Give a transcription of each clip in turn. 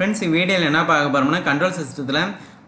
Friends வீடியோவில் என்ன பார்க்க போகிறோம்னா கண்ட்ரோல் சிஸ்டத்தில்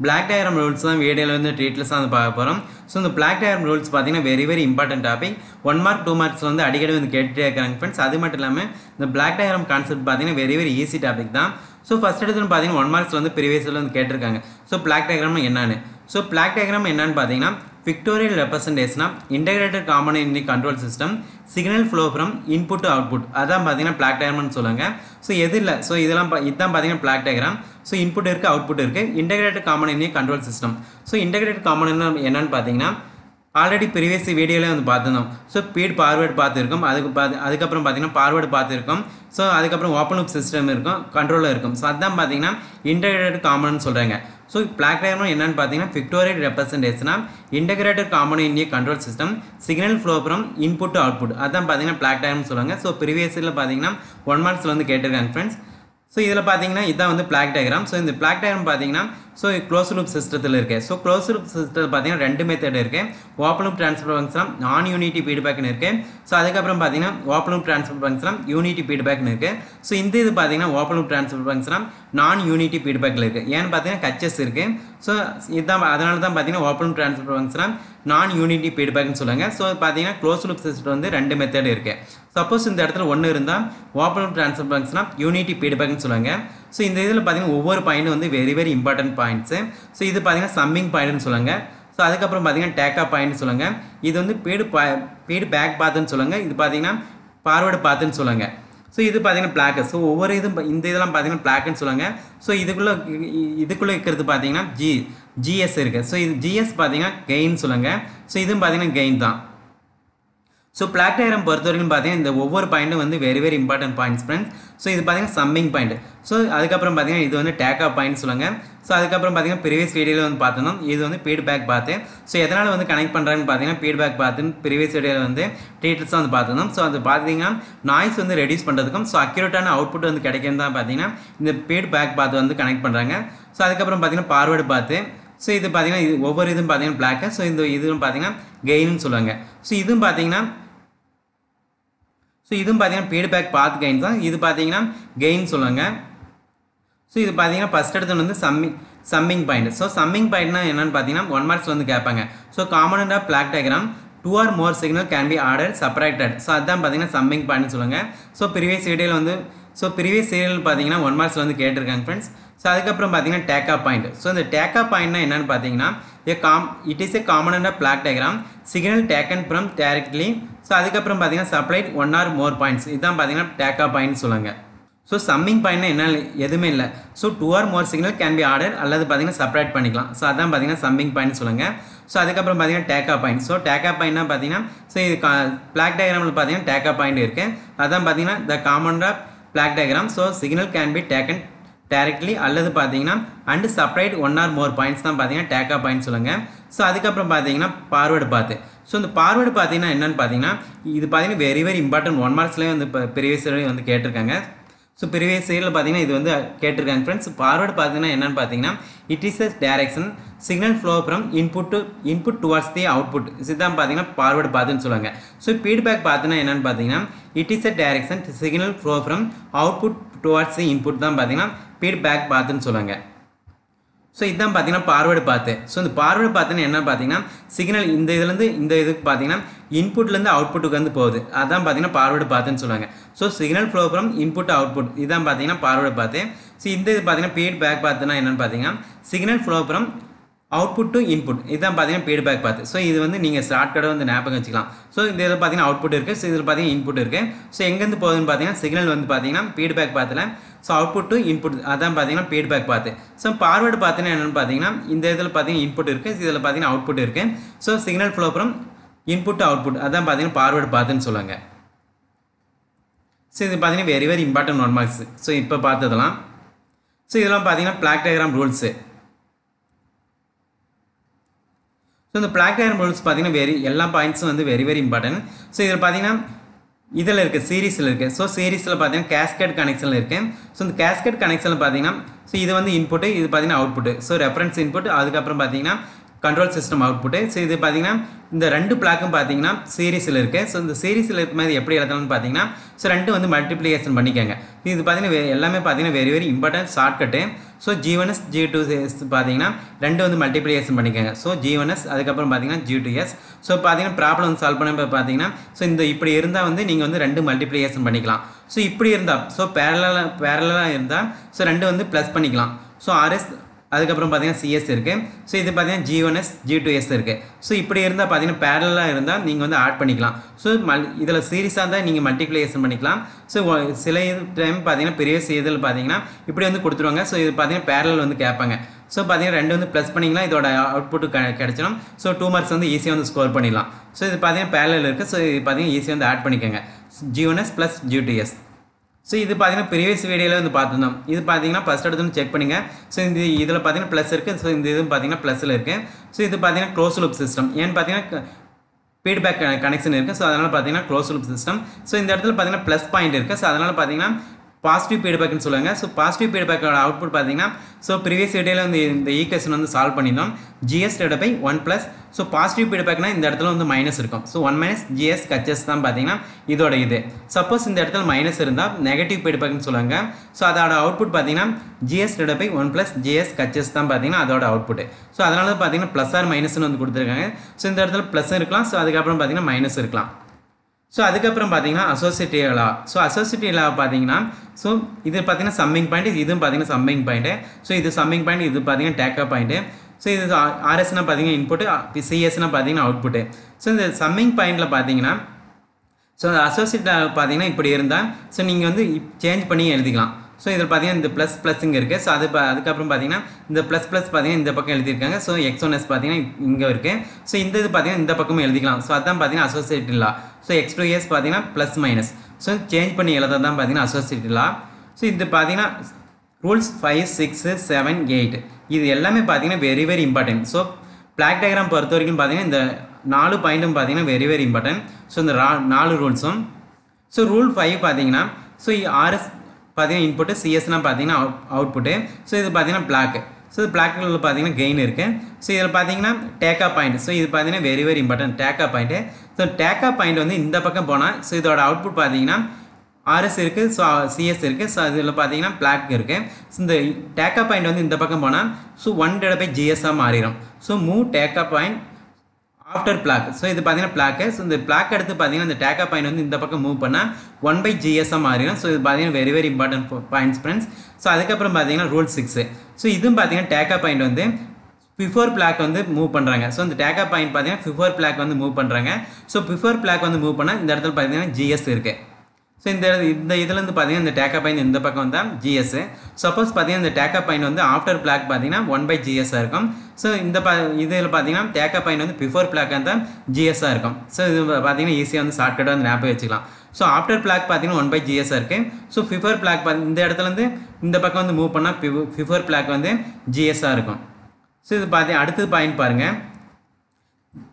பிளாக் டயரம் ரூல்ஸ் தான் வீடியோவில் வந்து ட்ரீட்லெஸ் வந்து பார்க்க போகிறோம் ஸோ இந்த பிளாக் டயரம் ரூல்ஸ் பார்த்தீங்கன்னா very very important topic one mark two marks வந்து அடிக்கடி வந்து கேட்டுட்டே இருக்கிறாங்க ஃப்ரெண்ட்ஸ் அது மட்டும் இல்லாமல் இந்த பிளாக் டயரம் கான்செப்ட் பார்த்தீங்கன்னா வெரி வெரி ஈஸி டாபிக் தான். ஸோ ஃபஸ்ட் எடுத்துன்னு பார்த்தீங்கன்னா ஒன் மார்க்ஸ் வந்து ப்ரீவியஸில் வந்து கேட்டிருக்காங்க. ஸோ பிளாக் டயக்ராம் என்னன்னு? ஸோ பிளாக் டயக்ராம் என்னன்னு பார்த்தீங்கன்னா pictorial ரெப்ரசன்டேஷனா integrated common in control system signal flow from input to output அதான் பார்த்தீங்கன்னா பிளாக் டயக்ராம்னு சொல்லுவாங்க ஸோ எது இல்லை ஸோ இதெல்லாம் பா- இதுதான் பார்த்தீங்கன்னா பிளாக் டயக்ராம் ஸோ இன்புட் இருக்குது அவுட்புட் இருக்குது integrated common in control system so integrated common என்னன்னு பார்த்தீங்கன்னா ஆல்ரெடி ப்ரீவியஸ் வீடியோவில் வந்து பார்த்துருந்தோம் ஸோ பீட் ஃபார்வேர்டு பார்த்துருக்கோம் அதுக்கு பார்த்து அதுக்கப்புறம் பார்த்தீங்கன்னா ஃபார்வேர்டு பார்த்துருக்கோம் ஸோ அதுக்கப்புறம் ஓப்பன் லுப் சிஸ்டம் இருக்கும் கண்ட்ரோலில் இருக்கும். ஸோ அதான் பார்த்தீங்கன்னா இன்டகிரேட்டட் காமன் சொல்கிறாங்க ஸோ பிளாக் டயக்ராம் என்னன்னு பார்த்தீங்கன்னா பிக்டோரியல் ரெப்ரசன்டேஷனா இன்டகிரேட்டட் காமன் இந்திய control system signal flow from input to output அதான் பார்த்தீங்கன்னா பிளாக் டயக்ராம் சொல்லுவாங்க. ஸோ ப்ரீவியஸில் பார்த்தீங்கன்னா ஒன் மார்க்ஸில் வந்து கேட்டிருக்காங்க ஃப்ரெண்ட்ஸ் ஸோ இதில் பார்த்தீங்கன்னா இதான் வந்து பிளாக் டயக்ராம் ஸோ இந்த பிளாக் டயக்ராம் பார்த்தீங்கன்னா ஸோ க்ளோஸ் லூப் சிஸ்டத்தில் இருக்குது ஸோ க்ளோஸ் லூப் சிஸ்டத்தில் பார்த்தீங்கன்னா ரெண்டு மெத்தட் இருக்குது open loop transfer function non unity ஃபீட்பேக்னு இருக்குது ஸோ அதுக்கப்புறம் பார்த்தீங்கன்னா open loop transfer function unity ஃபீட்பேக்னு இருக்குது ஸோ இந்த இது பார்த்தீங்கன்னா open loop transfer function non unity ஃபீட்பேக்கில் இருக்குது ஏன்னு பார்த்தீங்கன்னா கச்சஸ் இருக்குது ஸோ இதுதான் அதனால தான் பார்த்தீங்கன்னா open loop transfer function non unity ஃபீட்பேக்னு சொல்லுவாங்க. ஸோ பார்த்தீங்கன்னா க்ளோஸ் லூப் சிஸ்டம் வந்து ரெண்டு மெத்தட் இருக்குது சப்போஸ் இந்த இடத்துல ஒன்று இருந்தால் ஓப்பன் லூப் ட்ரான்ஸ்ஃபர் ஃபங்க்ஷனா யூனிட்டி ஃபீட்பேக்னு சொல்லுவாங்க. ஸோ இந்த இதில் பார்த்தீங்கன்னா ஒவ்வொரு பாயிண்ட் வந்து very very important points so இது பார்த்தீங்கன்னா சம்மிங் பாயிண்ட்னு சொல்லுங்கள் ஸோ அதுக்கப்புறம் பார்த்தீங்கன்னா டேக்கா பாயிண்ட்னு சொல்லுங்கள் இது வந்து பீடு பா பீடு பேக் பாத்துன்னு சொல்லுங்கள் இது பார்த்தீங்கன்னா ஃபார்வேர்டு பாத்துன்னு சொல்லுங்கள் ஸோ இது பார்த்தீங்கன்னா பிளாக்கு ஸோ ஒவ்வொரு இதுவும் இந்த இதெல்லாம் பார்த்தீங்கன்னா பிளாக்குன்னு சொல்லுவாங்க ஸோ இதுக்குள்ளே இதுக்குள்ளே இருக்கிறது பார்த்தீங்கன்னா ஜி ஜிஎஸ் இருக்குது ஸோ இது ஜிஎஸ் பார்த்தீங்கன்னா கெயின் சொல்லுங்கள் ஸோ இதுவும் பார்த்தீங்கன்னா கெயின் தான். ஸோ பிளாக் டயரம் பொறுத்த வரைக்கும் பார்த்தீங்கன்னா இந்த ஒவ்வொரு பாயிண்ட்டும் வந்து very very important points friends so இது பார்த்தீங்கன்னா சம்மிங் பாயிண்ட் ஸோ அதுக்கப்புறம் பார்த்தீங்கன்னா இது வந்து டேக்கா பாயிண்ட் சொல்லுங்க. ஸோ அதுக்கப்புறம் பார்த்தீங்கன்னா ப்ரீவியஸ் வீடியோவில் வந்து பார்த்தோம் இது வந்து ஃபீட்பேக் பார்த்து ஸோ எதனால் வந்து கனெக்ட் பண்ணுறாங்கன்னு பார்த்தீங்கன்னா ஃபீட்பேக் பார்த்து ப்ரீவியஸ் வீடியோவில் வந்து டீட்டெயில்ஸாக வந்து பார்த்தோம் ஸோ அது பார்த்தீங்கன்னா நாய்ஸ் வந்து ரெடியூஸ் பண்ணுறதுக்கும் ஸோ அக்யூரேட்டான அவுட்புட் வந்து கிடைக்கும் தான் பார்த்தீங்கன்னா இந்த ஃபீட்பேக் பார்த்து வந்து கனெக்ட் பண்ணுறாங்க ஸோ அதுக்கப்புறம் பார்த்தீங்கன்னா பார்வேர்டு பார்த்து ஸோ இது பார்த்தீங்கன்னா இது ஒவ்வொரு இதுவும் பார்த்தீங்கன்னா பிளாக்கு ஸோ இந்த இதுவும் பார்த்தீங்கன்னா கெயின்னு சொல்லுவாங்க. ஸோ இதுவும் பார்த்தீங்கன்னா ஸோ இதுவும் பார்த்தீங்கன்னா ஃபீட்பேக் பாத் கெயின் தான். இது பார்த்தீங்கன்னா கெயின் சொல்லுவாங்க. ஸோ இது பார்த்தீங்கன்னா ஃபஸ்ட் எடுத்து வந்து summing summing point so summing பாயிண்ட்னா என்னென்னு பார்த்தீங்கன்னா ஒன் மார்க்ஸ் வந்து கேட்பாங்க. So component block diagram two or more signal can be order separated so அதுதான் பார்த்தீங்கன்னா சம்மிங் பாயிண்ட் சொல்லுவாங்க. ஸோ ப்ரீவியஸ் சீரியல் வந்து ஸோ ப்ரீவியஸ் சீரியல் பார்த்தீங்கன்னா ஒன் மார்க்ஸ் வந்து கேட்டிருக்காங்க ஃப்ரெண்ட்ஸ் ஸோ அதுக்கப்புறம் பார்த்தீங்கன்னா டேக்கா பாயிண்ட் ஸோ இந்த டேக்கா பாயிண்ட்னா என்னன்னு பார்த்தீங்கன்னா a come it is a common and block diagram signal taken from directly so அதுக்கப்புறம் பார்த்தீங்கன்னா supplied one or more points இதுதான் பார்த்தீங்கன்னா டேக்கா பாயிண்ட் சொல்லுங்க ஸோ சம்மிங் பாயிண்ட்னா என்ன? எதுவுமே இல்லை. So two or more signal can be order அல்லது பார்த்தீங்கன்னா செப்பரேட் பண்ணிக்கலாம். ஸோ அதான் பார்த்தீங்கன்னா சம்மிங் பாயிண்ட் சொல்லுங்க ஸோ அதுக்கப்புறம் பார்த்தீங்கன்னா டேக்கா பாயிண்ட் ஸோ டேக்கா பாயிண்ட்னா பார்த்தீங்கன்னா ஸோ இது பிளாக் டயக்ராமில் பார்த்தீங்கன்னா டேக்கா பாயிண்ட் இருக்குது அதான் பார்த்தீங்கன்னா the common of block diagram so signal can be taken directly அல்லது பார்த்தீங்கன்னா and separate one or more points தான் பார்த்தீங்கன்னா டேக்கா பாயிண்ட் சொல்லுங்கள் ஸோ அதுக்கப்புறம் பார்த்தீங்கன்னா பார்வேர்டு பார்த்து. ஸோ இந்த பார்வேர்டு பார்த்தீங்கன்னா என்னென்னு பார்த்தீங்கன்னா இது பார்த்தீங்கன்னா வெரி வெரி இம்பார்ட்டன்ட் ஒன் மார்க்ஸ்லேயே வந்து இப்போ ப்ரீவியஸ் வந்து கேட்டிருக்காங்க. ஸோ ப்ரீவியஸ் இயரில் பார்த்தீங்கன்னா இது வந்து கேட்டிருக்காங்க ஃப்ரெண்ட்ஸ் பார்வேர்டு பார்த்தீங்கன்னா என்னென்னு பார்த்தீங்கன்னா it is as direction signal flow from input to input towards the output இதுதான் பார்த்தீங்கன்னா ஃபார்வர்டு பார்த்துன்னு சொல்லுவாங்க. ஸோ ஃபீட்பேக் பார்த்தீங்கன்னா என்னன்னு பார்த்தீங்கன்னா it is a direction signal flow from output towards the input தான் பார்த்தீங்கன்னா ஃபீட்பேக் பார்த்துன்னு சொல்லுவாங்க. ஸோ இதுதான் பார்த்தீங்கன்னா பார்வேர்டு பார்த்து ஸோ இந்த பார்வேர்டு பார்த்துன்னு என்ன பார்த்தீங்கன்னா சிக்னல் இந்த இதுலேருந்து இந்த இதுக்கு பார்த்தீங்கன்னா இன்புட்லேருந்து அவுட்புட்டுக்கு வந்து போகுது. அதான் பார்த்தீங்கன்னா பார்வேர்டு பார்த்துன்னு சொல்லுவாங்க. So signal flow from input output இதுதான் பார்த்தீங்கன்னா பார்வேர்டு பார்த்து ஸோ இந்த இது பார்த்தீங்கன்னா பீட் பேக் பார்த்துன்னா என்னன்னு பார்த்தீங்கன்னா signal flow from output to input இதுதான் பார்த்தீங்கன்னா ஃபீட்பேக் பார்த்து ஸோ இது வந்து நீங்கள் ஷார்ட்கட்டை வந்து ஞாபகம் வச்சுக்கலாம். ஸோ இந்த இதில் பார்த்தீங்கன்னா அவுட்புட் இருக்குது ஸோ இதில் பார்த்தீங்கன்னா இன்புட் இருக்குது ஸோ எங்கேருந்து போகுதுன்னு பார்த்தீங்கன்னா சிக்னல் வந்து பார்த்தீங்கன்னா ஃபீட்பேக் பார்த்துல ஸோ அவுட்புட் டு இன்புட் அதான் பார்த்தீங்கன்னா ஃபீட்பேக் பார்த்து ஸோ பார்வேர்டு பார்த்தீங்கன்னா என்னென்னு பார்த்தீங்கன்னா இந்த இதில் பார்த்தீங்கன்னா இன்புட் இருக்குது இதில் பார்த்தீங்கன்னா அவுட்புட் இருக்குது ஸோ சிக்னல் ஃப்ளோ அப்புறம் இன்புட் டு அவுட்புட் அதான் பார்த்தீங்கன்னா பார்வேர்டு பார்த்துன்னு சொல்லுவாங்க. ஸோ இது பார்த்தீங்கன்னா very very important one marks so இப்போ பார்த்ததெல்லாம். ஸோ இதெல்லாம் பார்த்தீங்கன்னா பிளாக் டயக்ராம் ரூல்ஸு ஸோ இந்த பிளாக் டயக்ராம் ரூல்ஸ் பார்த்தீங்கன்னா வெரி எல்லா பாயிண்ட்ஸும் வந்து வெரி வெரி இம்பார்ட்டன்ட் ஸோ இதில் பார்த்தீங்கன்னா இதில் இருக்குது சீரீஸில் இருக்குது ஸோ சீரீஸில் பார்த்தீங்கன்னா கேஸ்கேட் கனெக்ஷனில் இருக்குது ஸோ இந்த கேஸ்கேட் கனெக்ஷனில் பார்த்தீங்கன்னா ஸோ இது வந்து இன்புட்டு இது பார்த்தீங்கன்னா அவுட்புட்டு ஸோ ரெஃபரன்ஸ் இன்புட் அதுக்கப்புறம் பார்த்தீங்கன்னா கண்ட்ரோல் சிஸ்டம் அவுட்புட்டு ஸோ இது பார்த்தீங்கன்னா இந்த ரெண்டு பிளாக்கும் பார்த்தீங்கன்னா சீரிஸில் இருக்குது ஸோ இந்த சீரீஸில் இருக்க மாதிரி எப்படி எழுதலாம்னு பார்த்தீங்கன்னா ஸோ ரெண்டு வந்து மல்டிப்ளிகேஷன் பண்ணிக்கோங்க. இது பார்த்தீங்கன்னா எல்லாமே பார்த்தீங்கன்னா very very important shortcut so G G two S பார்த்தீங்கன்னா ரெண்டு வந்து மல்டிப்ளிகேஷன் பண்ணிக்கோங்க. ஸோ ஜி அதுக்கப்புறம் பார்த்தீங்கன்னா ஜி டூ எஸ் ஸோ பார்த்தீங்கன்னா ப்ராப்ளம் வந்து சால்வ் பண்ண பார்த்தீங்கன்னா ஸோ இந்த இப்படி இருந்தால் வந்து நீங்கள் வந்து ரெண்டு மல்டிப்ளிகேஷன் பண்ணிக்கலாம். ஸோ இப்படி இருந்தால் ஸோ பேரலாக பேரலாக இருந்தால் ஸோ ரெண்டு வந்து ப்ளஸ் பண்ணிக்கலாம். ஸோ ஆர்எஸ் அதுக்கப்புறம் பார்த்தீங்கன்னா சிஎஸ் இருக்குது ஸோ இது பார்த்தீங்கன்னா G one S G two S இருக்குது ஸோ இப்படி இருந்தால் பார்த்தீங்கன்னா பேரலாக இருந்தால் நீங்கள் வந்து ஆட் பண்ணிக்கலாம். ஸோ மல் இதில் சீரியஸாக இருந்தால் நீங்கள் மல்டிப்ளிகேஷன் பண்ணிக்கலாம். ஸோ சில டைம் பார்த்தீங்கன்னா பெரிய இதில் பார்த்தீங்கன்னா இப்படி வந்து கொடுத்துருவாங்க. ஸோ இது பார்த்தீங்கன்னா பேரல் வந்து கேட்பாங்க. ஸோ பார்த்தீங்கன்னா ரெண்டு வந்து ப்ளஸ் பண்ணிங்கன்னா இதோட அவுட்புட் க கிடச்சிடும். ஸோ டூ மார்க்ஸ் வந்து ஈஸியாக வந்து ஸ்கோர் பண்ணிடலாம். ஸோ இது பார்த்தீங்கன்னா பேரல் இருக்குது ஸோ இது பார்த்தீங்கன்னா ஈஸியாக வந்து ஆட் பண்ணிக்கோங்க. G one S plus G two S so இது பார்த்தீங்கன்னா ப்ரீவியஸ் வீடியோவில் வந்து பார்த்துருந்தோம். இது பார்த்தீங்கன்னா ஃபஸ்ட் எடுத்து செக் பண்ணுங்கள் ஸோ இந்த இதில் பார்த்தீங்கன்னா ப்ளஸ் இருக்குது ஸோ இந்த இதுவும் பார்த்தீங்கன்னா ப்ளஸில் இருக்குது ஸோ இது பார்த்தீங்கன்னா க்ளோஸ் லூப் சிஸ்டம் ஏன்னு பார்த்தீங்கன்னா ஃபீட்பேக் கனெக்ஷன் இருக்குது ஸோ அதனால் பார்த்தீங்கன்னா க்ளோஸ் லூப் சிஸ்டம் ஸோ இந்த இடத்துல பார்த்தீங்கன்னா ப்ளஸ் பாயிண்ட் இருக்குது ஸோ அதனால் பார்த்தீங்கன்னா பாசிட்டிவ் ஃபீட்பேக்னு சொல்லுவாங்க. ஸோ பாசிட்டிவ் ஃபீட்பேக்கோட அவுட்புட் பார்த்தீங்கன்னா ஸோ ப்ரீவியஸ் வீடியோவில் வந்து இந்த ஈக்குவேஷன் வந்து சால்வ் பண்ணியிருந்தோம் G S divide by one plus so positive ஃபீட்பேக்னா இந்த இடத்துல வந்து மைனஸ் இருக்கும். So one minus G S கச்சஸ் தான் பார்த்தீங்கன்னா இதோட இது. சப்போஸ் இந்த இடத்துல மைனஸ் இருந்தால் நெகட்டிவ் ஃபீட்பேக்னு சொல்லுவாங்க. ஸோ அதோட அவுட்புட் பார்த்தீங்கன்னா G S divide by one plus G S கச்சஸ் தான் பார்த்தீங்கன்னா அதோட அவுட்புட் ஸோ அதனால தான் பார்த்தீங்கன்னா ப்ளஸ் ஆர் மைனஸ்னு வந்து கொடுத்துருக்காங்க. ஸோ இந்த இடத்துல ப்ளஸ் இருக்கலாம். ஸோ அதுக்கப்புறம் பார்த்தீங்கன்னா மைனஸ் இருக்கலாம். ஸோ அதுக்கப்புறம் பார்த்தீங்கன்னா associative law so associative law பார்த்தீங்கன்னா ஸோ இது பார்த்தீங்கன்னா சம்மிங் பாயிண்ட் இதுவும் பார்த்தீங்கன்னா சம்மிங் பாயிண்ட்டு ஸோ இது சம்மிங் பாயிண்ட் இது பார்த்தீங்கன்னா டேக்கா பாயிண்ட்டு ஸோ இது ஆர்எஸ்னால் பார்த்தீங்கன்னா இன்புட்டு சிஎஸ்னா பார்த்தீங்கன்னா அவுட்புட்டு ஸோ இந்த சம்மிங் பாயிண்டில் பார்த்தீங்கன்னா ஸோ அசோசியேட் பார்த்தீங்கன்னா இப்படி இருந்தால் ஸோ நீங்கள் வந்து சேஞ்ச் பண்ணி எழுதிக்கலாம். ஸோ இதில் பார்த்தீங்கன்னா இந்த ப்ளஸ் ப்ளஸ்ங்க இருக்குது ஸோ அது அதுக்கப்புறம் பார்த்தீங்கன்னா இந்த ப்ளஸ் ப்ளஸ் பார்த்தீங்கன்னா இந்த பக்கம் எழுதியிருக்காங்க. ஸோ எக்ஸ் ஒன் எஸ் பார்த்தீங்கன்னா இங்கே இருக்குது ஸோ இந்த இது பார்த்தீங்கன்னா இந்த பக்கமும் எழுதிக்கலாம். ஸோ அதான் பார்த்தீங்கன்னா associate law so X two years பார்த்தீங்கன்னா ப்ளஸ் மைனஸ் ஸோ சேஞ்ச் பண்ணி எழுத தான் பார்த்தீங்கன்னா அசோசியேட் லா ஸோ இது பார்த்தீங்கன்னா rules five six seven eight இது எல்லாமே பார்த்தீங்கன்னா very very important so block diagram பொறுத்த வரைக்கும் பார்த்தீங்கன்னா இந்த நாலு பாயிண்ட்டும் பார்த்தீங்கன்னா வெரி வெரி இம்பார்ட்டன்ட் ஸோ இந்த ரா- நாலு ரூல்ஸும் ஸோ ரூல் ஃபைவ் பார்த்தீங்கன்னா ஸோ ஆர்எஸ் பார்த்தீங்கன்னா இன்புட்டு சிஎஸ்னா பார்த்தீங்கன்னா அவுட் அவுட்புட்டு ஸோ இது பார்த்தீங்கன்னா பிளாக் ஸோ இது பிளாக் பார்த்தீங்கன்னா கெயின் இருக்குது ஸோ இதில் பார்த்தீங்கன்னா டேக்கா பாயிண்ட் ஸோ இது பார்த்தீங்கன்னா very very important takeoff point so takeoff point வந்து இந்த பக்கம் போனால் ஸோ இதோட அவுட்புட் பார்த்தீங்கன்னா ஆர்எஸ் இருக்குது ஸோ சிஎஸ் இருக்குது ஸோ அதில் பார்த்தீங்கன்னா பிளாக் இருக்குது ஸோ இந்த டேக்கா பாயிண்ட் வந்து இந்த பக்கம் போனால் ஸோ ஒன் டேட் பை ஜிஎஸ்ஸாக மாறிடும் so move takeoff point after block. So இது பார்த்தீங்கன்னா பிளாக்கு ஸோ இந்த பிளாக் எடுத்து பார்த்தீங்கன்னா இந்த டேக்கா பாயிண்ட் வந்து இந்த பக்கம் மூவ் பண்ணால் ஒன் பை ஜிஎஸ்ஸாக மாறிடும் ஸோ இது பார்த்தீங்கன்னா very very important points friends so அதுக்கப்புறம் பார்த்தீங்கன்னா ரூல் சிக்ஸு ஸோ இதுவும் பார்த்தீங்கன்னா டேக்கா பாயிண்ட் வந்து பிஃபோர் பிளாக் வந்து மூவ் பண்ணுறாங்க ஸோ இந்த டேக்கா பாயிண்ட் பார்த்தீங்கன்னா பிஃபோர் பிளாக் வந்து மூவ் பண்ணுறாங்க ஸோ பிஃபோர் பிளாக் வந்து மூவ் பண்ணால் இந்த இடத்துல பார்த்தீங்கன்னா ஜிஎஸ் இருக்குது ஸோ இந்த இந்த இதுலேருந்து பார்த்தீங்கன்னா இந்த டேக்கா பாயிண்ட் இந்த பக்கம் வந்தால் ஜிஎஸ் சப்போஸ் பார்த்தீங்கன்னா இந்த டேக்கா பாயிண்ட் வந்து ஆஃப்டர் பிளாக் பார்த்தீங்கன்னா ஒன் பை ஜிஎஸ்ஸாக இருக்கும். ஸோ இந்த ப இதில் பார்த்தீங்கன்னா டேக்கா பாயிண்ட் வந்து பிஃபோர் பிளாக் இருந்தால் ஜிஎஸ்ஸாக இருக்கும். ஸோ இது பார்த்தீங்கன்னா ஈஸியாக வந்து ஷார்ட்கட்டாக வந்து ஞாபகம் வச்சுக்கலாம். ஸோ ஆஃப்டர் பிளாக் பார்த்தீங்கன்னா ஒன் பை ஜிஎஸ்ஸாக இருக்குது ஸோ ஃபிஃபோர் பிளாக் இந்த இடத்துலேருந்து இந்த பக்கம் வந்து மூவ் பண்ணால் பிஃபோர் பிளாக் வந்து ஜிஎஸ்ஸாக இருக்கும். ஸோ இது பார்த்தீங்க அடுத்தது பாயிண்ட் பாருங்கள்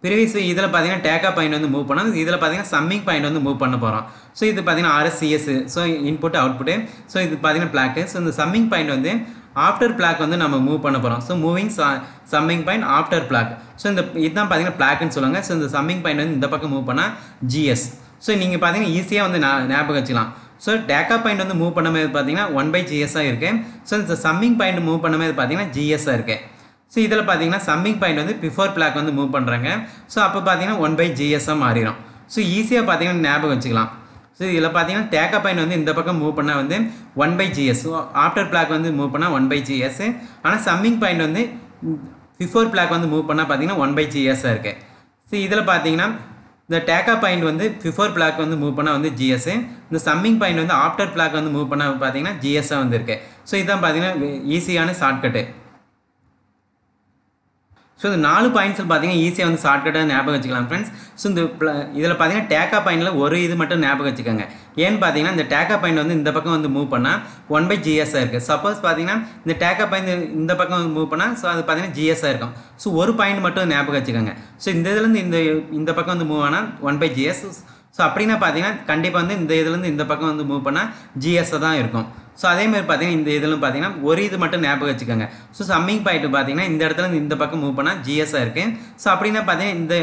ப்ரீவியஸ் இதில் பார்த்தீங்கன்னா டேக்கா பாயிண்ட் வந்து மூவ் பண்ணோம் இதில் பார்த்தீங்கன்னா சம்மிங் பாயிண்ட் வந்து மூவ் பண்ண போகிறோம் ஸோ இது பார்த்தீங்கன்னா R S C S so input output so இது பார்த்தீங்கன்னா பிளாக்கு ஸோ இந்த சம்மிங் பாயிண்ட் வந்து ஆஃப்டர் பிளாக் வந்து நம்ம மூவ் பண்ண போகிறோம் so moving summing point after block so இந்த இதுதான் பார்த்தீங்கன்னா பிளாக்னு சொல்லுவாங்க. ஸோ இந்த சம்மிங் பாயிண்ட் வந்து இந்த பக்கம் மூவ் பண்ணால் ஜிஎஸ் ஸோ நீங்கள் பார்த்தீங்கன்னா ஈஸியாக வந்து ஞாபகம் வச்சுக்கலாம். ஸோ டேக்கா பாயிண்ட் வந்து மூவ் பண்ணும்போது பார்த்தீங்கன்னா ஒன் பை ஜிஎஸ்ஸாக இருக்குது ஸோ இந்த சம்மிங் பாயிண்ட் மூவ் பண்ணும்போது பார்த்தீங்கன்னா ஜிஎஸ்ஸாக இருக்குது ஸோ இதில் பார்த்தீங்கன்னா சம்மிங் பாயிண்ட் வந்து பிஃபோர் பிளாக் வந்து மூவ் பண்ணுறாங்க ஸோ அப்போ பார்த்தீங்கன்னா ஒன் பை ஜிஎஸ்ஸாக மாறிடும். ஸோ ஈஸியாக பார்த்தீங்கன்னா ஞாபகம் வச்சுக்கலாம். ஸோ இதில் பார்த்தீங்கன்னா டேக்கா பாயிண்ட் வந்து இந்த பக்கம் மூவ் பண்ணால் வந்து one by G S after block வந்து மூவ் பண்ணால் ஒன் பை ஜிஎஸ் ஆனால் சம்மிங் பாயிண்ட் வந்து பிஃபோர் பிளாக் வந்து மூவ் பண்ணால் பார்த்தீங்கன்னா ஒன் பை ஜிஎஸ்ஸாக இருக்குது ஸோ இதில் பார்த்தீங்கன்னா இந்த டேக்கா பாயிண்ட் வந்து பிஃபோர் பிளாக் வந்து மூவ் பண்ணால் வந்து ஜிஎஸ் இந்த சம்மிங் பாயிண்ட் வந்து ஆஃப்டர் பிளாக் வந்து மூவ் பண்ணால் பார்த்தீங்கன்னா ஜிஎஸ்ஸாக வந்துருக்கு ஸோ இதுதான் பார்த்தீங்கன்னா ஈஸியான ஷார்ட்கட்டு ஸோ இந்த நாலு பாயிண்ட்ஸில் பார்த்தீங்கன்னா ஈஸியாக வந்து ஷார்ட்கட்டாக ஞாபகம் வச்சுக்கலாம் ஃப்ரெண்ட்ஸ் ஸோ இந்த இதில் பார்த்தீங்கன்னா டேக்கா பாயிண்டில் ஒரு இது மட்டும் ஞாபகம் வச்சுக்கோங்க. ஏன்னு பார்த்தீங்கன்னா இந்த டேக்கா பாயிண்ட் வந்து இந்த பக்கம் வந்து மூவ் பண்ணால் ஒன் பை ஜிஎஸ்ஸாக இருக்குது சப்போஸ் பார்த்தீங்கன்னா இந்த டேக்கா பாயிண்ட் இந்த பக்கம் வந்து மூவ் பண்ணால் ஸோ அது பார்த்தீங்கன்னா ஜிஎஸ்ஸாக இருக்கும். ஸோ ஒரு பாயிண்ட் மட்டும் ஞாபகம் வச்சுக்கோங்க. ஸோ இந்த இதுலேருந்து இந்த இந்த பக்கம் வந்து மூவ் ஆனால் ஒன் பை ஜிஎஸ் ஸோ அப்படின்னா பார்த்தீங்கன்னா கண்டிப்பாக வந்து இந்த இதுலேருந்து இந்த பக்கம் வந்து மூவ் பண்ணால் ஜிஎஸ்ஸாக தான் இருக்கும். ஸோ அதே மாதிரி பார்த்தீங்கன்னா இந்த இதில் பார்த்தீங்கன்னா ஒரு இது மட்டும் ஞாபகம் வச்சுக்கோங்க. ஸோ சம்மிங் பாயிண்ட் பார்த்தீங்கன்னா இந்த இடத்துல இந்த பக்கம் மூவ் பண்ணால் ஜிஎஸ்ஸாக இருக்குது ஸோ அப்படின்னா பார்த்தீங்கன்னா இந்த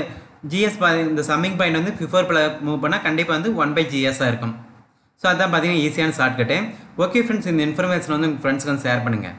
ஜிஎஸ் பா இந்த சம்மிங் பாயிண்ட் வந்து ஃபிஃபோர் பிள மூவ் பண்ணால் கண்டிப்பாக வந்து ஒன் பை ஜிஎஸ்ஸாக இருக்கும். ஸோ அதான் பார்த்தீங்கன்னா ஈஸியான ஷார்ட்கட்டு ஓகே ஃப்ரெண்ட்ஸ் இந்த இன்ஃபர்மேஷன் வந்து உங்கள் ஃப்ரெண்ட்ஸ்க்கு வந்து ஷேர் பண்ணுங்கள்